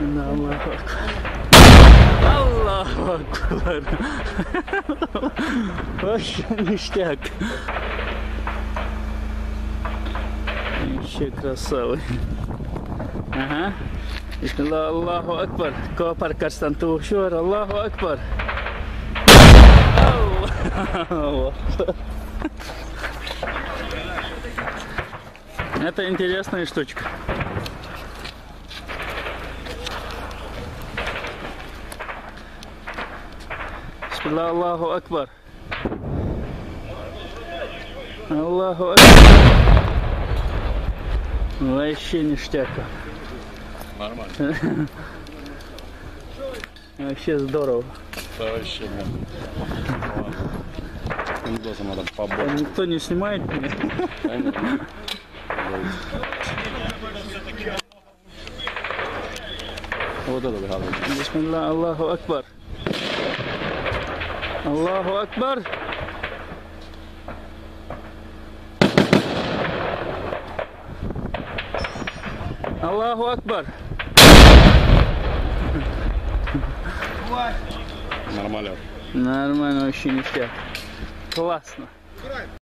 Да, Аллаху Акбар. Аллаху Акбар. Вообще ништяк. Вообще красавый. Ага. Akbar. Kau parkastan tu syur, Allahu Akbar. Allah. Это интересная штучка. Бисмилlah, Аллаху Акбар. Аллаху Акбар. Вообще ништяк. Нормально. Вообще здорово. Это вообще, блин. Индосам надо побольше. Никто не снимает меня. Вот это выгадывает. Бисмилlah, Аллаху Акбар. Аллаху Акбар. Аллаху Акбар. Нормально. Нормально вообще ништяк. Классно.